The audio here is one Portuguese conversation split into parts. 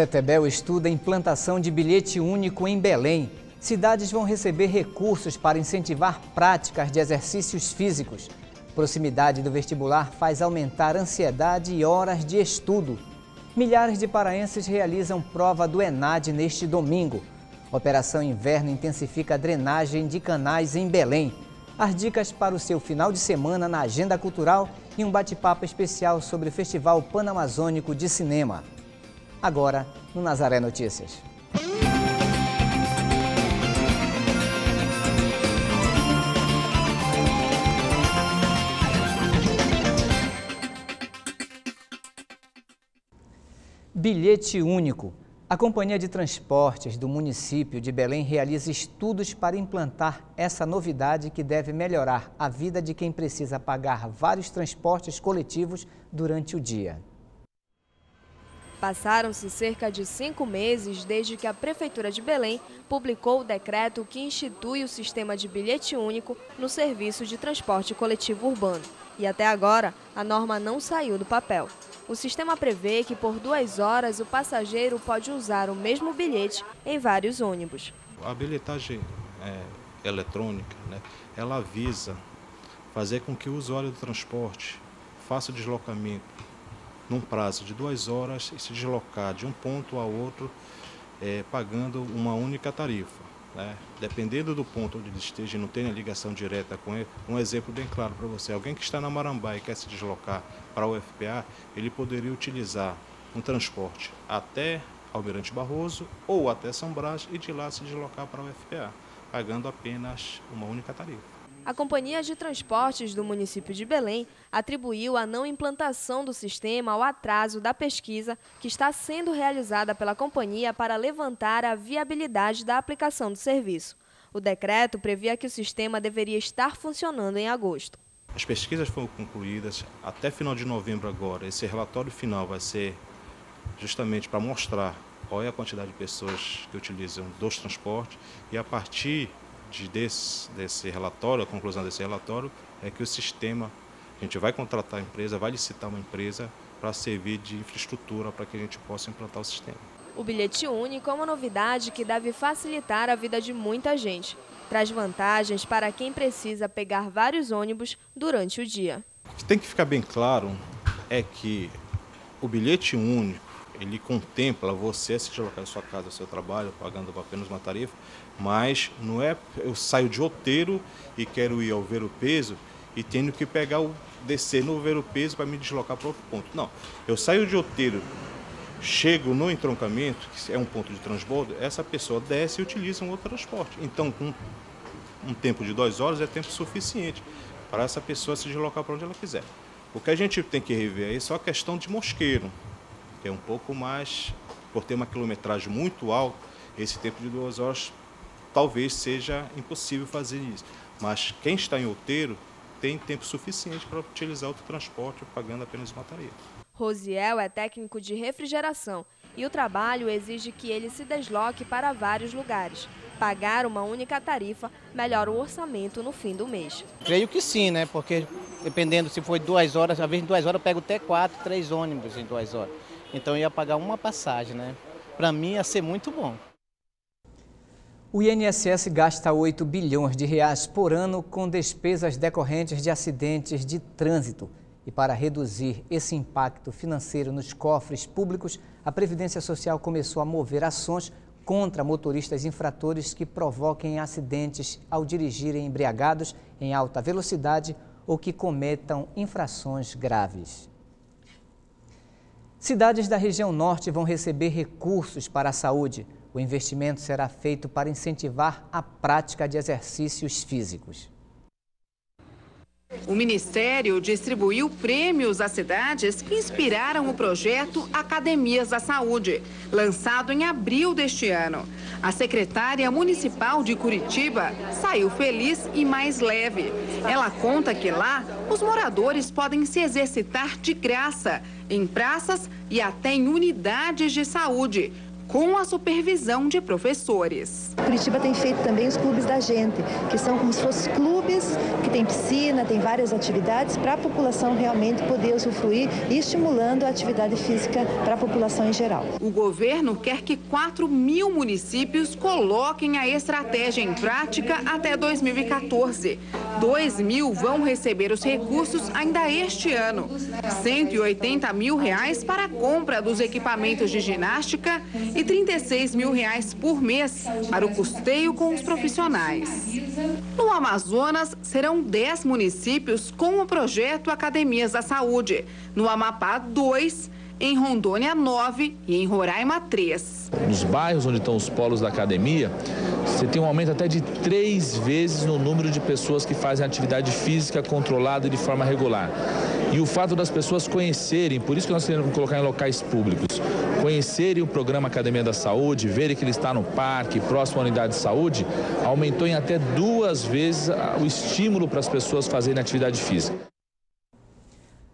Cetebel estuda a implantação de bilhete único em Belém. Cidades vão receber recursos para incentivar práticas de exercícios físicos. Proximidade do vestibular faz aumentar ansiedade e horas de estudo. Milhares de paraenses realizam prova do ENAD neste domingo. Operação Inverno intensifica a drenagem de canais em Belém. As dicas para o seu final de semana na agenda cultural e um bate-papo especial sobre o Festival Panamazônico de Cinema. Agora, no Nazaré Notícias. Bilhete único. A Companhia de Transportes do município de Belém realiza estudos para implantar essa novidade que deve melhorar a vida de quem precisa pagar vários transportes coletivos durante o dia. Passaram-se cerca de cinco meses desde que a Prefeitura de Belém publicou o decreto que institui o sistema de bilhete único no serviço de transporte coletivo urbano. E até agora, a norma não saiu do papel. O sistema prevê que por duas horas o passageiro pode usar o mesmo bilhete em vários ônibus. A bilhetagem é, eletrônica, né, ela visa fazer com que o usuário do transporte faça o deslocamento num prazo de duas horas se deslocar de um ponto ao outro é, pagando uma única tarifa. Né? Dependendo do ponto onde ele esteja e não tenha ligação direta com ele, um exemplo bem claro para você, alguém que está na Marambá e quer se deslocar para o UFPA, ele poderia utilizar um transporte até Almirante Barroso ou até São Brás e de lá se deslocar para o UFPA, pagando apenas uma única tarifa. A Companhia de Transportes do município de Belém atribuiu a não implantação do sistema ao atraso da pesquisa que está sendo realizada pela companhia para levantar a viabilidade da aplicação do serviço. O decreto previa que o sistema deveria estar funcionando em agosto. As pesquisas foram concluídas até final de novembro agora. Esse relatório final vai ser justamente para mostrar qual é a quantidade de pessoas que utilizam dos transportes e a partir de desse, desse relatório, a conclusão desse relatório, é que o sistema, a gente vai contratar a empresa, vai licitar uma empresa para servir de infraestrutura para que a gente possa implantar o sistema. O bilhete único é uma novidade que deve facilitar a vida de muita gente. Traz vantagens para quem precisa pegar vários ônibus durante o dia. O que tem que ficar bem claro é que o bilhete único ele contempla você se deslocar da sua casa ao seu trabalho, pagando apenas uma tarifa, mas não é eu saio de Outeiro e quero ir ao Ver o Peso e tenho que pegar o descer no Ver o Peso para me deslocar para outro ponto. Não, eu saio de Outeiro, chego no entroncamento, que é um ponto de transbordo, essa pessoa desce e utiliza um outro transporte. Então, com um tempo de duas horas é tempo suficiente para essa pessoa se deslocar para onde ela quiser. O que a gente tem que rever é só a questão de mosqueiro que é um pouco mais, por ter uma quilometragem muito alta, esse tempo de duas horas talvez seja impossível fazer isso. Mas quem está em outeiro tem tempo suficiente para utilizar o transporte pagando apenas uma tarifa. Rosiel é técnico de refrigeração e o trabalho exige que ele se desloque para vários lugares. Pagar uma única tarifa melhora o orçamento no fim do mês. Creio que sim, né? Porque dependendo se for duas horas, às vezes em duas horas eu pego até quatro, três ônibus em duas horas. Então ia pagar uma passagem, né? Para mim ia ser muito bom. O INSS gasta 8 bilhões de reais por ano com despesas decorrentes de acidentes de trânsito. E para reduzir esse impacto financeiro nos cofres públicos, a Previdência Social começou a mover ações contra motoristas infratores que provoquem acidentes ao dirigirem embriagados em alta velocidade ou que cometam infrações graves. Cidades da região norte vão receber recursos para a saúde. O investimento será feito para incentivar a prática de exercícios físicos. O Ministério distribuiu prêmios às cidades que inspiraram o projeto Academias da Saúde, lançado em abril deste ano. A secretária municipal de Curitiba saiu feliz e mais leve. Ela conta que lá os moradores podem se exercitar de graça em praças e até em unidades de saúde, com a supervisão de professores. Curitiba tem feito também os clubes da gente, que são como se fossem clubes que tem piscina, tem várias atividades para a população realmente poder usufruir e estimulando a atividade física para a população em geral. O governo quer que 4 mil municípios coloquem a estratégia em prática até 2014. 2 mil vão receber os recursos ainda este ano. 180 mil reais para a compra dos equipamentos de ginástica e 36 mil reais por mês para o custeio com os profissionais. No Amazonas, serão 10 municípios com o projeto Academias da Saúde. No Amapá, 2 em Rondônia 9 e em Roraima 3. Nos bairros onde estão os polos da academia, você tem um aumento até de três vezes no número de pessoas que fazem atividade física controlada de forma regular. E o fato das pessoas conhecerem, por isso que nós temos que colocar em locais públicos, conhecerem o programa Academia da Saúde, verem que ele está no parque, próximo à unidade de saúde, aumentou em até duas vezes o estímulo para as pessoas fazerem atividade física.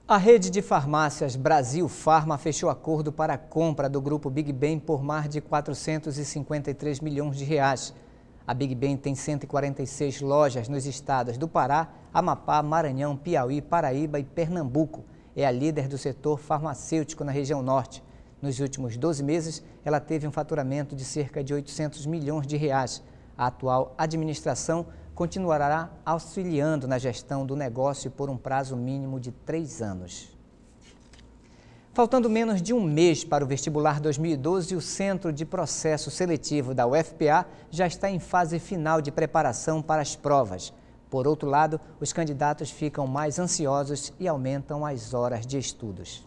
A rede de farmácias Brasil Farma fechou acordo para a compra do grupo Big Ben por mais de 453 milhões de reais. A Big Ben tem 146 lojas nos estados do Pará, Amapá, Maranhão, Piauí, Paraíba e Pernambuco. É a líder do setor farmacêutico na região norte. Nos últimos 12 meses, ela teve um faturamento de cerca de 800 milhões de reais. A atual administração continuará auxiliando na gestão do negócio por um prazo mínimo de três anos. Faltando menos de um mês para o vestibular 2012, o Centro de Processo Seletivo da UFPA já está em fase final de preparação para as provas. Por outro lado, os candidatos ficam mais ansiosos e aumentam as horas de estudos.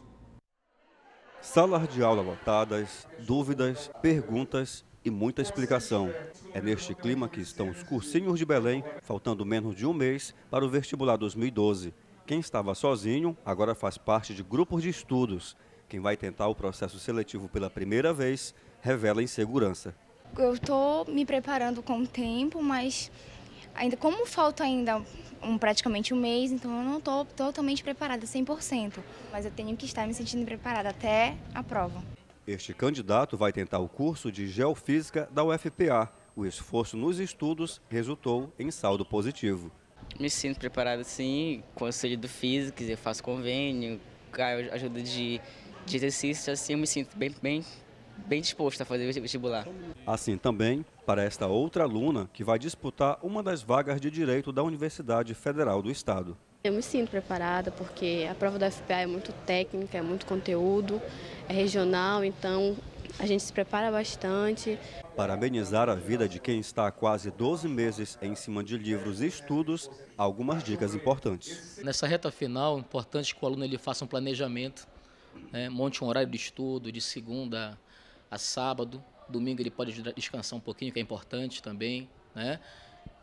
Salas de aula lotadas, dúvidas, perguntas e muita explicação. É neste clima que estão os cursinhos de Belém, faltando menos de um mês para o vestibular 2012. Quem estava sozinho agora faz parte de grupos de estudos. Quem vai tentar o processo seletivo pela primeira vez revela insegurança. Eu estou me preparando com o tempo, mas ainda como falta ainda um, praticamente um mês, então eu não estou totalmente preparada 100%. Mas eu tenho que estar me sentindo preparada até a prova. Este candidato vai tentar o curso de Geofísica da UFPA. O esforço nos estudos resultou em saldo positivo. Me sinto preparado sim, com auxílio do físico, eu faço convênio, ajuda de, de exercício, assim eu me sinto bem, bem, bem disposto a fazer o vestibular. Assim também para esta outra aluna que vai disputar uma das vagas de Direito da Universidade Federal do Estado. Eu me sinto preparada porque a prova da FPA é muito técnica, é muito conteúdo, é regional, então a gente se prepara bastante. Para amenizar a vida de quem está há quase 12 meses em cima de livros e estudos, algumas dicas importantes. Nessa reta final, é importante que o aluno ele faça um planejamento, né? monte um horário de estudo de segunda a sábado, domingo ele pode descansar um pouquinho, que é importante também, né?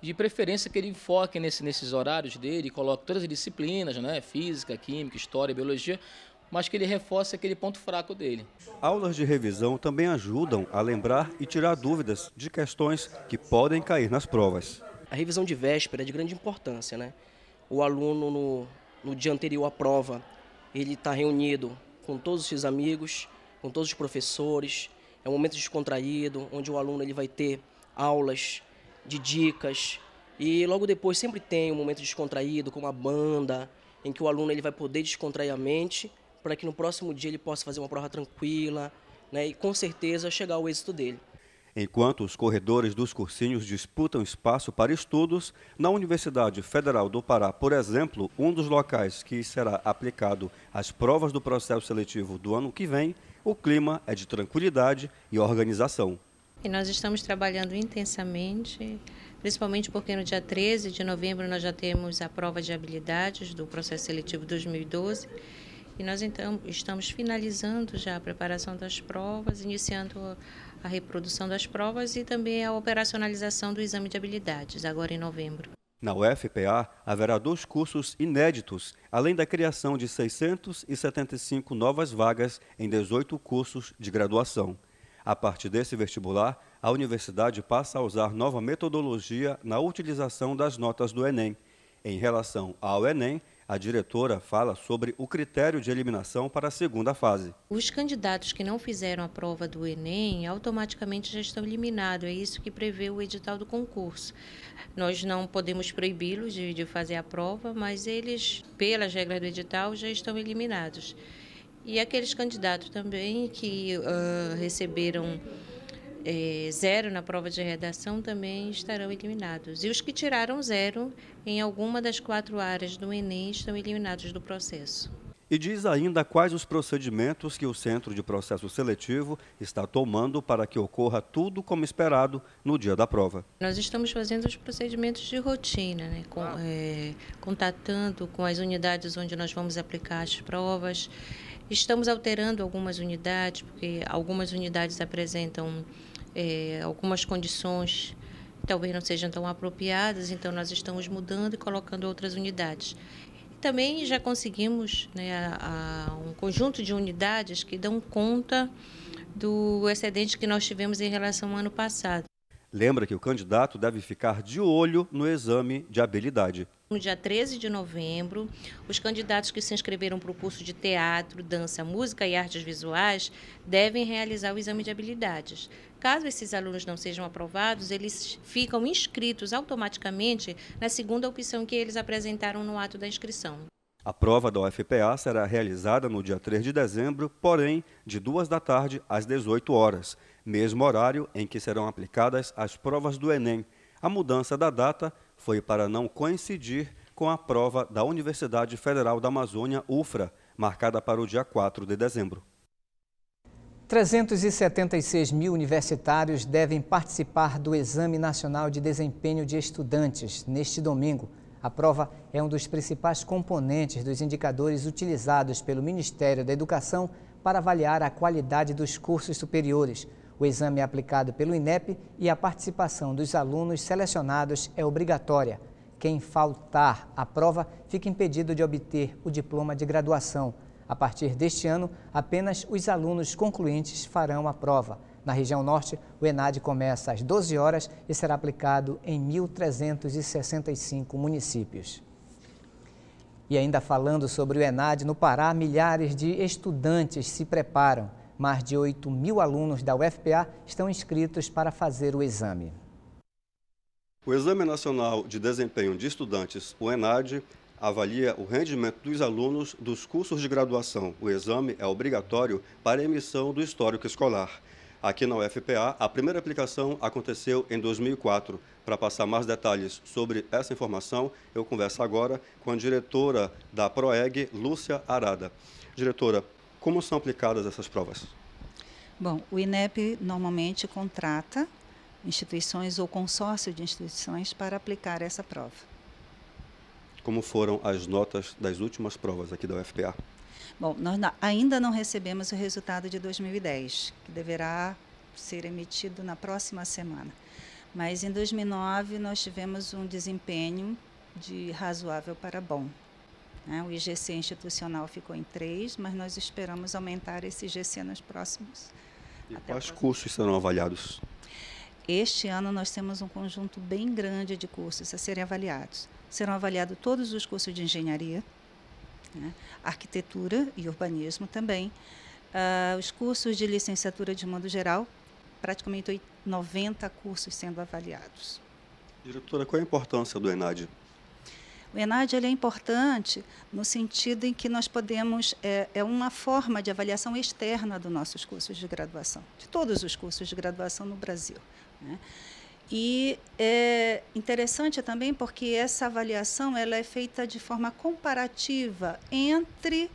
de preferência que ele foque nesse, nesses horários dele, coloque todas as disciplinas, né? física, química, história, biologia, mas que ele reforce aquele ponto fraco dele. Aulas de revisão também ajudam a lembrar e tirar dúvidas de questões que podem cair nas provas. A revisão de véspera é de grande importância. Né? O aluno, no, no dia anterior à prova, ele está reunido com todos os seus amigos, com todos os professores, é um momento descontraído, onde o aluno ele vai ter aulas de dicas. E logo depois sempre tem um momento descontraído, com uma banda, em que o aluno ele vai poder descontrair a mente, para que no próximo dia ele possa fazer uma prova tranquila né, e com certeza chegar ao êxito dele. Enquanto os corredores dos cursinhos disputam espaço para estudos, na Universidade Federal do Pará, por exemplo, um dos locais que será aplicado às provas do processo seletivo do ano que vem, o clima é de tranquilidade e organização. E nós estamos trabalhando intensamente, principalmente porque no dia 13 de novembro nós já temos a prova de habilidades do processo seletivo 2012 e nós então estamos finalizando já a preparação das provas, iniciando a reprodução das provas e também a operacionalização do exame de habilidades, agora em novembro. Na UFPA, haverá dois cursos inéditos, além da criação de 675 novas vagas em 18 cursos de graduação. A partir desse vestibular, a universidade passa a usar nova metodologia na utilização das notas do Enem. Em relação ao Enem, A diretora fala sobre o critério de eliminação para a segunda fase. Os candidatos que não fizeram a prova do Enem automaticamente já estão eliminados. É isso que prevê o edital do concurso. Nós não podemos proibi-los de, de fazer a prova, mas eles, pelas regras do edital, já estão eliminados. E aqueles candidatos também que uh, receberam é, zero na prova de redação também estarão eliminados. E os que tiraram zero em alguma das quatro áreas do Enem estão eliminados do processo. E diz ainda quais os procedimentos que o Centro de Processo Seletivo está tomando para que ocorra tudo como esperado no dia da prova. Nós estamos fazendo os procedimentos de rotina, né? com, é, contatando com as unidades onde nós vamos aplicar as provas. Estamos alterando algumas unidades, porque algumas unidades apresentam é, algumas condições talvez não sejam tão apropriadas, então nós estamos mudando e colocando outras unidades. E também já conseguimos né, a, a um conjunto de unidades que dão conta do excedente que nós tivemos em relação ao ano passado. Lembra que o candidato deve ficar de olho no exame de habilidade. No dia 13 de novembro, os candidatos que se inscreveram para o curso de teatro, dança, música e artes visuais devem realizar o exame de habilidades. Caso esses alunos não sejam aprovados, eles ficam inscritos automaticamente na segunda opção que eles apresentaram no ato da inscrição. A prova da UFPA será realizada no dia 3 de dezembro, porém, de 2 da tarde às 18 horas mesmo horário em que serão aplicadas as provas do Enem. A mudança da data foi para não coincidir com a prova da Universidade Federal da Amazônia, UFRA, marcada para o dia 4 de dezembro. 376 mil universitários devem participar do Exame Nacional de Desempenho de Estudantes neste domingo. A prova é um dos principais componentes dos indicadores utilizados pelo Ministério da Educação para avaliar a qualidade dos cursos superiores. O exame é aplicado pelo INEP e a participação dos alunos selecionados é obrigatória. Quem faltar à prova fica impedido de obter o diploma de graduação. A partir deste ano, apenas os alunos concluintes farão a prova. Na região norte, o ENAD começa às 12 horas e será aplicado em 1.365 municípios. E ainda falando sobre o ENAD, no Pará, milhares de estudantes se preparam mais de 8 mil alunos da UFPA estão inscritos para fazer o exame. O Exame Nacional de Desempenho de Estudantes, o ENAD, avalia o rendimento dos alunos dos cursos de graduação. O exame é obrigatório para a emissão do histórico escolar. Aqui na UFPA, a primeira aplicação aconteceu em 2004. Para passar mais detalhes sobre essa informação, eu converso agora com a diretora da PROEG, Lúcia Arada. Diretora, como são aplicadas essas provas? Bom, o INEP normalmente contrata instituições ou consórcio de instituições para aplicar essa prova. Como foram as notas das últimas provas aqui da UFPA? Bom, nós ainda não recebemos o resultado de 2010, que deverá ser emitido na próxima semana. Mas em 2009 nós tivemos um desempenho de razoável para bom. Né? O IGC institucional ficou em três, mas nós esperamos aumentar esse IGC nos próximos. E quais cursos serão avaliados? Este ano nós temos um conjunto bem grande de cursos a serem avaliados. Serão avaliados todos os cursos de engenharia, né? arquitetura e urbanismo também, uh, os cursos de licenciatura de modo geral, praticamente 90 cursos sendo avaliados. Diretora, qual a importância do ENAD o ENAD ele é importante no sentido em que nós podemos, é, é uma forma de avaliação externa dos nossos cursos de graduação, de todos os cursos de graduação no Brasil. Né? E é interessante também porque essa avaliação ela é feita de forma comparativa entre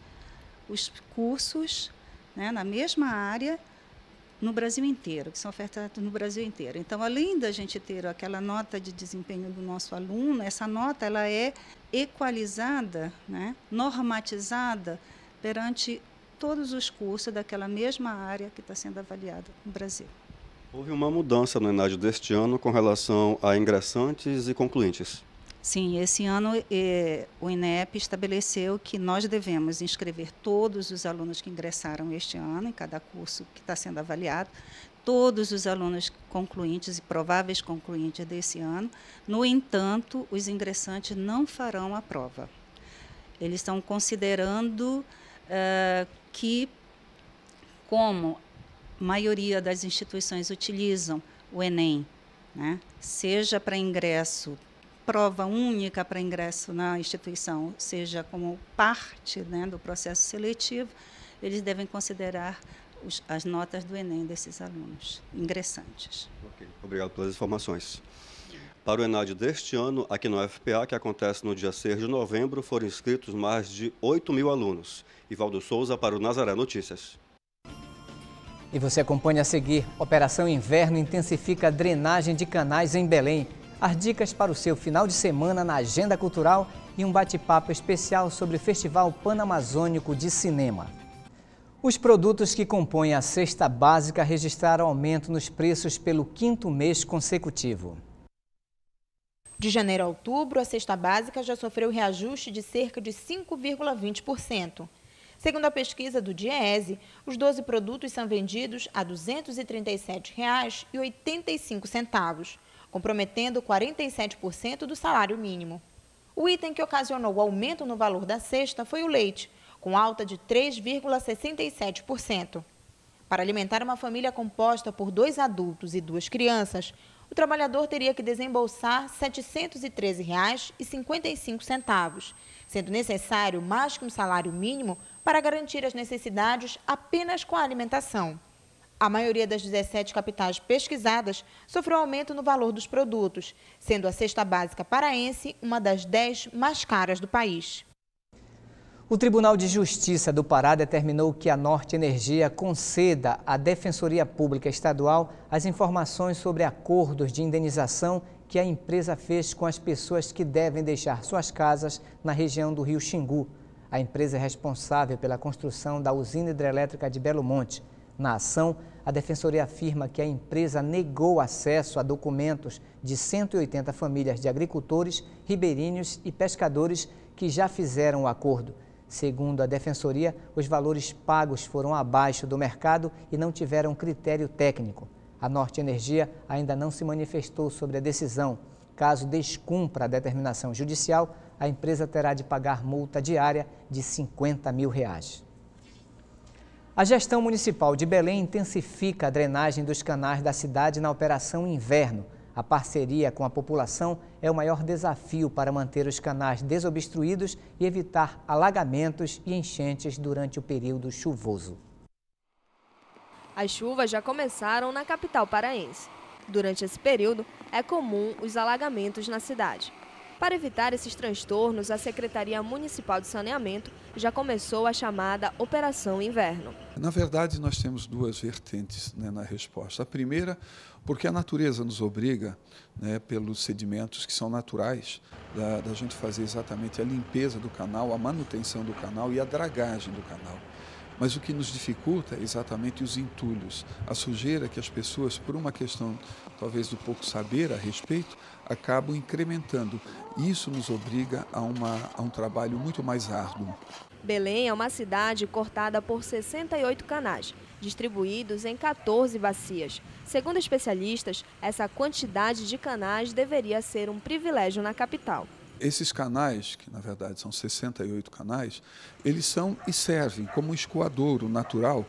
os cursos né, na mesma área no Brasil inteiro, que são ofertados no Brasil inteiro. Então, além da gente ter aquela nota de desempenho do nosso aluno, essa nota ela é equalizada, né, normatizada perante todos os cursos daquela mesma área que está sendo avaliada no Brasil. Houve uma mudança no ENAD deste ano com relação a ingressantes e concluintes. Sim, esse ano eh, o INEP estabeleceu que nós devemos inscrever todos os alunos que ingressaram este ano, em cada curso que está sendo avaliado, todos os alunos concluintes e prováveis concluintes desse ano. No entanto, os ingressantes não farão a prova. eles estão considerando uh, que, como a maioria das instituições utilizam o Enem, né, seja para ingresso, prova única para ingresso na instituição, seja como parte né, do processo seletivo, eles devem considerar os, as notas do Enem desses alunos ingressantes. Okay. Obrigado pelas informações. Para o ENAD deste ano, aqui no FPA, que acontece no dia 6 de novembro, foram inscritos mais de 8 mil alunos. Ivaldo Souza para o Nazaré Notícias. E você acompanha a seguir. Operação Inverno intensifica a drenagem de canais em Belém. As dicas para o seu final de semana na agenda cultural e um bate-papo especial sobre o Festival Panamazônico de Cinema. Os produtos que compõem a cesta básica registraram aumento nos preços pelo quinto mês consecutivo. De janeiro a outubro, a cesta básica já sofreu reajuste de cerca de 5,20%. Segundo a pesquisa do Diese, os 12 produtos são vendidos a R$ 237,85, comprometendo 47% do salário mínimo. O item que ocasionou o aumento no valor da cesta foi o leite, com alta de 3,67%. Para alimentar uma família composta por dois adultos e duas crianças, o trabalhador teria que desembolsar R$ 713,55, sendo necessário mais que um salário mínimo para garantir as necessidades apenas com a alimentação. A maioria das 17 capitais pesquisadas sofreu aumento no valor dos produtos, sendo a cesta básica paraense uma das 10 mais caras do país. O Tribunal de Justiça do Pará determinou que a Norte Energia conceda à Defensoria Pública Estadual as informações sobre acordos de indenização que a empresa fez com as pessoas que devem deixar suas casas na região do Rio Xingu. A empresa é responsável pela construção da usina hidrelétrica de Belo Monte. Na ação, a Defensoria afirma que a empresa negou acesso a documentos de 180 famílias de agricultores, ribeirinhos e pescadores que já fizeram o acordo. Segundo a Defensoria, os valores pagos foram abaixo do mercado e não tiveram critério técnico. A Norte Energia ainda não se manifestou sobre a decisão. Caso descumpra a determinação judicial, a empresa terá de pagar multa diária de 50 mil reais. A gestão municipal de Belém intensifica a drenagem dos canais da cidade na Operação Inverno. A parceria com a população é o maior desafio para manter os canais desobstruídos e evitar alagamentos e enchentes durante o período chuvoso. As chuvas já começaram na capital paraense. Durante esse período, é comum os alagamentos na cidade. Para evitar esses transtornos, a Secretaria Municipal de Saneamento já começou a chamada Operação Inverno. Na verdade, nós temos duas vertentes né, na resposta. A primeira, porque a natureza nos obriga, né, pelos sedimentos que são naturais, da, da gente fazer exatamente a limpeza do canal, a manutenção do canal e a dragagem do canal. Mas o que nos dificulta é exatamente os entulhos, a sujeira que as pessoas, por uma questão talvez do pouco saber a respeito, acabam incrementando. Isso nos obriga a, uma, a um trabalho muito mais árduo. Belém é uma cidade cortada por 68 canais, distribuídos em 14 bacias. Segundo especialistas, essa quantidade de canais deveria ser um privilégio na capital. Esses canais, que na verdade são 68 canais, eles são e servem como escoadouro natural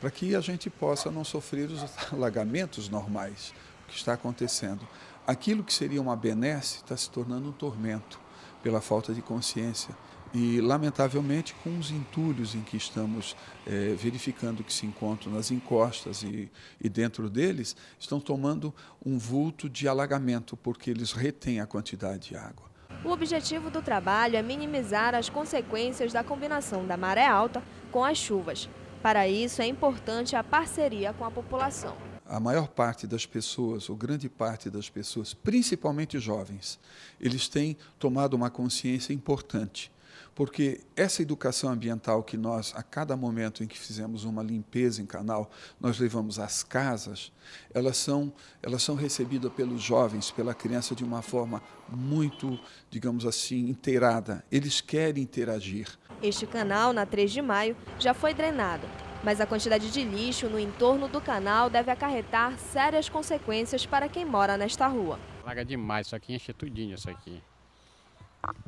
para que a gente possa não sofrer os alagamentos normais está acontecendo. Aquilo que seria uma benesse está se tornando um tormento pela falta de consciência. E, lamentavelmente, com os entulhos em que estamos é, verificando que se encontram nas encostas e, e dentro deles, estão tomando um vulto de alagamento, porque eles retêm a quantidade de água. O objetivo do trabalho é minimizar as consequências da combinação da maré alta com as chuvas. Para isso, é importante a parceria com a população. A maior parte das pessoas, ou grande parte das pessoas, principalmente jovens, eles têm tomado uma consciência importante porque essa educação ambiental que nós, a cada momento em que fizemos uma limpeza em canal, nós levamos às casas, elas são, elas são recebidas pelos jovens, pela criança, de uma forma muito, digamos assim, inteirada. Eles querem interagir. Este canal, na 3 de maio, já foi drenado, mas a quantidade de lixo no entorno do canal deve acarretar sérias consequências para quem mora nesta rua. Laga demais, isso aqui enche tudinho, isso aqui.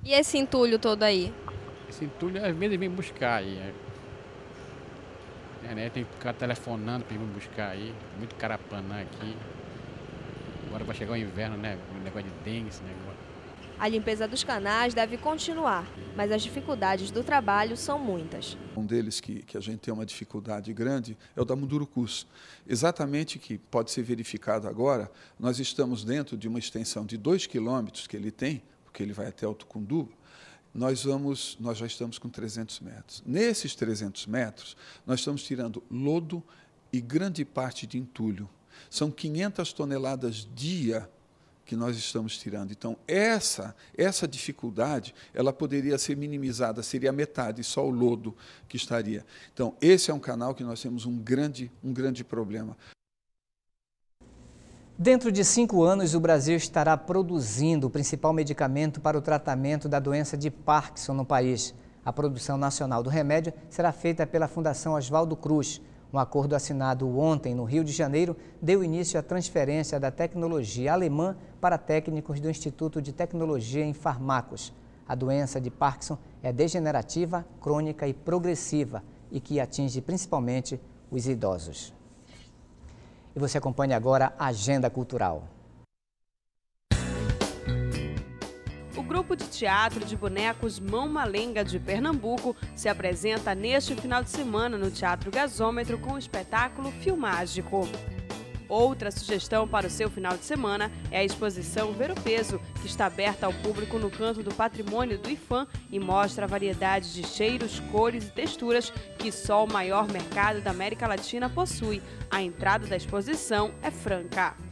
E esse entulho todo aí? Esse entulho às vezes vem buscar aí. É, né? Tem que ficar telefonando para vir buscar aí. Muito carapanã aqui. Agora vai chegar o inverno, né? O negócio de dengue, esse negócio. A limpeza dos canais deve continuar, mas as dificuldades do trabalho são muitas. Um deles que, que a gente tem uma dificuldade grande é o da Mundurucus. Exatamente que pode ser verificado agora, nós estamos dentro de uma extensão de 2 quilômetros que ele tem, porque ele vai até o Tucunduba, nós, vamos, nós já estamos com 300 metros. Nesses 300 metros, nós estamos tirando lodo e grande parte de entulho. São 500 toneladas dia que nós estamos tirando. Então, essa, essa dificuldade, ela poderia ser minimizada, seria metade, só o lodo que estaria. Então, esse é um canal que nós temos um grande, um grande problema. Dentro de cinco anos, o Brasil estará produzindo o principal medicamento para o tratamento da doença de Parkinson no país. A produção nacional do remédio será feita pela Fundação Oswaldo Cruz. Um acordo assinado ontem no Rio de Janeiro deu início à transferência da tecnologia alemã para técnicos do Instituto de Tecnologia em Farmacos. A doença de Parkinson é degenerativa, crônica e progressiva e que atinge principalmente os idosos. E você acompanha agora a Agenda Cultural. Grupo de teatro de bonecos Mão Malenga de Pernambuco se apresenta neste final de semana no Teatro Gasômetro com o espetáculo Filmágico. Outra sugestão para o seu final de semana é a exposição Ver o Peso, que está aberta ao público no canto do patrimônio do IFAM e mostra a variedade de cheiros, cores e texturas que só o maior mercado da América Latina possui. A entrada da exposição é franca.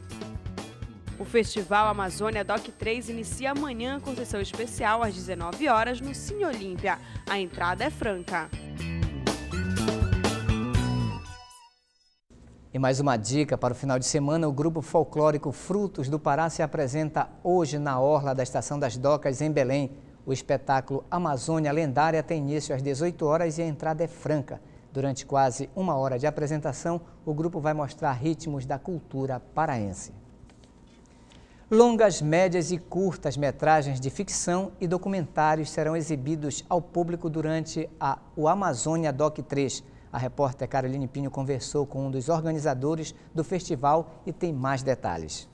O Festival Amazônia Doc 3 inicia amanhã com sessão especial às 19 horas no Cine Olímpia. A entrada é franca. E mais uma dica para o final de semana: o grupo folclórico Frutos do Pará se apresenta hoje na Orla da Estação das Docas, em Belém. O espetáculo Amazônia Lendária tem início às 18 horas e a entrada é franca. Durante quase uma hora de apresentação, o grupo vai mostrar ritmos da cultura paraense. Longas, médias e curtas metragens de ficção e documentários serão exibidos ao público durante a, o Amazônia Doc 3. A repórter Caroline Pinho conversou com um dos organizadores do festival e tem mais detalhes.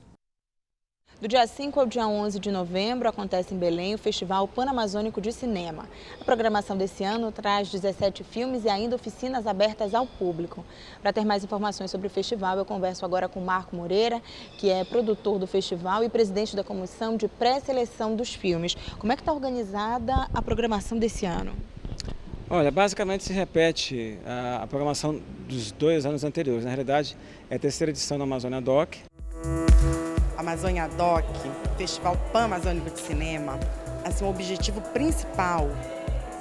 Do dia 5 ao dia 11 de novembro acontece em Belém o Festival Panamazônico de Cinema. A programação desse ano traz 17 filmes e ainda oficinas abertas ao público. Para ter mais informações sobre o festival, eu converso agora com Marco Moreira, que é produtor do festival e presidente da comissão de pré-seleção dos filmes. Como é que está organizada a programação desse ano? Olha, basicamente se repete a, a programação dos dois anos anteriores. Na realidade, é a terceira edição da Amazônia Doc. Amazônia Doc, Festival Pan-Amazônico de Cinema, assim, o objetivo principal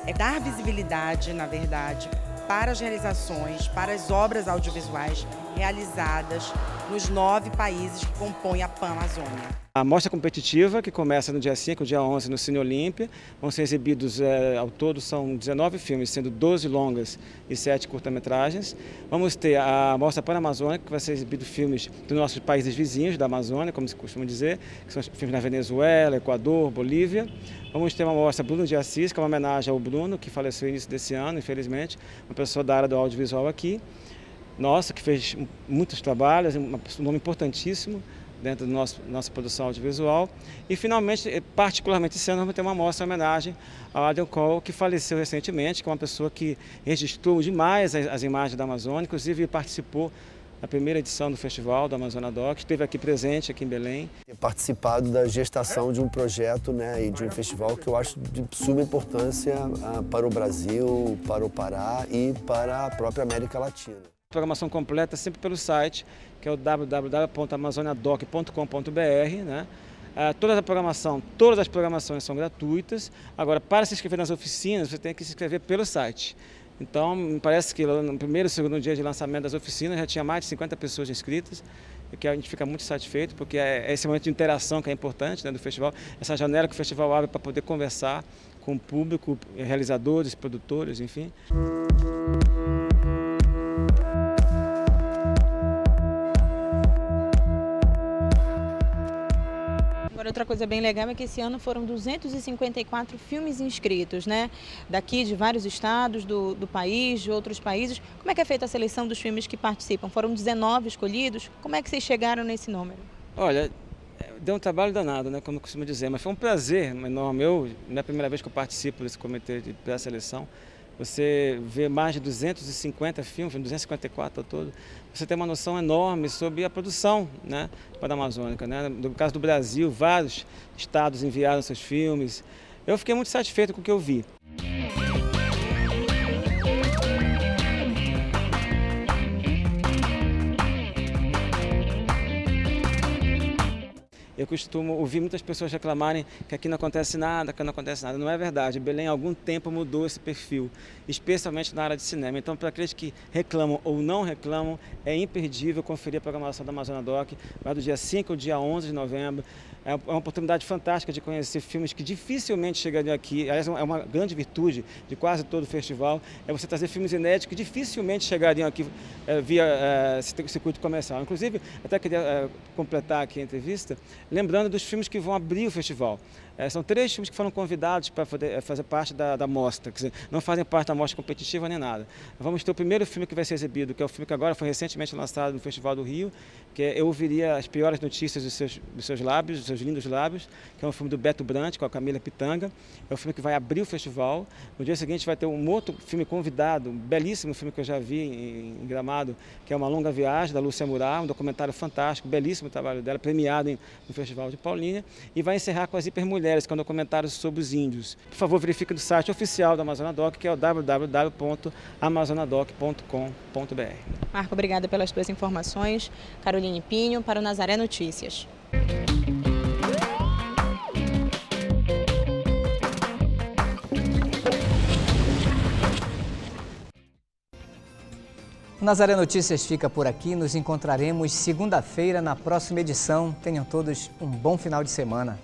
é dar visibilidade, na verdade, para as realizações, para as obras audiovisuais realizadas nos nove países que compõem a Pan-Amazônia. A mostra competitiva, que começa no dia 5, dia 11, no Cine Olímpia, vão ser exibidos, é, ao todo são 19 filmes, sendo 12 longas e 7 curta-metragens. Vamos ter a Mostra Pan-Amazônica, que vai ser exibido filmes dos nossos países vizinhos da Amazônia, como se costuma dizer, que são filmes na Venezuela, Equador, Bolívia. Vamos ter uma mostra Bruno de Assis, que é uma homenagem ao Bruno, que faleceu no início desse ano, infelizmente, uma pessoa da área do audiovisual aqui. Nossa, que fez muitos trabalhos, um nome importantíssimo dentro da nossa produção audiovisual. E, finalmente, eh, particularmente esse ano, vamos ter uma mostra em homenagem ao Adel Cole, que faleceu recentemente, que é uma pessoa que registrou demais as, imagens da Amazônia, inclusive participou da primeira edição do Festival da Amazônia Doc, esteve aqui presente, aqui em Belém. Participado da gestação de um projeto né, e de um festival que eu acho de suma importância uh, para o Brasil, para o Pará e para a própria América Latina. Programação completa sempre pelo site que é o www.amazoniadoc.com.br, né? Ah, toda a programação, todas as programações são gratuitas. Agora, para se inscrever nas oficinas, você tem que se inscrever pelo site. Então, me parece que no primeiro e segundo dia de lançamento das oficinas já tinha mais de 50 pessoas inscritas, e que a gente fica muito satisfeito, porque é esse momento de interação que é importante né, do festival, essa janela que o festival abre para poder conversar com o público, realizadores, produtores, enfim. Agora outra coisa bem legal é que esse ano foram 254 filmes inscritos, né? Daqui de vários estados do, do país, de outros países. Como é que é feita a seleção dos filmes que participam? Foram 19 escolhidos? Como é que vocês chegaram nesse número? Olha, deu um trabalho danado, né, como eu costumo dizer, mas foi um prazer enorme. Eu, não é a primeira vez que eu participo desse comitê de pré-seleção. Você vê mais de 250 filmes, 254 ao todo. Você tem uma noção enorme sobre a produção né, para a Amazônica. Né? No caso do Brasil, vários estados enviaram seus filmes. Eu fiquei muito satisfeito com o que eu vi. Eu costumo ouvir muitas pessoas reclamarem que aqui não acontece nada, que não acontece nada. Não é verdade. Belém, há algum tempo, mudou esse perfil, especialmente na área de cinema. Então, para aqueles que reclamam ou não reclamam, é imperdível conferir a programação da Amazônia Doc. Vai do dia 5 ao dia 11 de novembro. É uma oportunidade fantástica de conhecer filmes que dificilmente chegariam aqui. Aliás, é uma grande virtude de quase todo o festival. É você trazer filmes inéditos que dificilmente chegariam aqui é, via é, circuito comercial. Inclusive, até queria é, completar aqui a entrevista lembrando dos filmes que vão abrir o festival. É, são três filmes que foram convidados para é, fazer parte da, da mostra, quer dizer, não fazem parte da mostra competitiva nem nada. Vamos ter o primeiro filme que vai ser exibido, que é o filme que agora foi recentemente lançado no Festival do Rio, que é Eu Ouviria as Piores Notícias dos seus, dos seus lábios, dos seus lindos lábios, que é um filme do Beto Brant, com a Camila Pitanga. É o filme que vai abrir o festival. No dia seguinte vai ter um outro filme convidado, um belíssimo filme que eu já vi em, em Gramado, que é Uma Longa Viagem, da Lúcia Murar, um documentário fantástico, belíssimo trabalho dela, premiado em, no Festival de Paulínia. E vai encerrar com As Hipermulheres, que é um documentário sobre os índios. Por favor, verifique no site oficial da Amazonadoc, que é o www.amazonadoc.com.br. Marco, obrigada pelas suas informações. Caroline Pinho, para o Nazaré Notícias. O Nazaré Notícias fica por aqui. Nos encontraremos segunda-feira na próxima edição. Tenham todos um bom final de semana.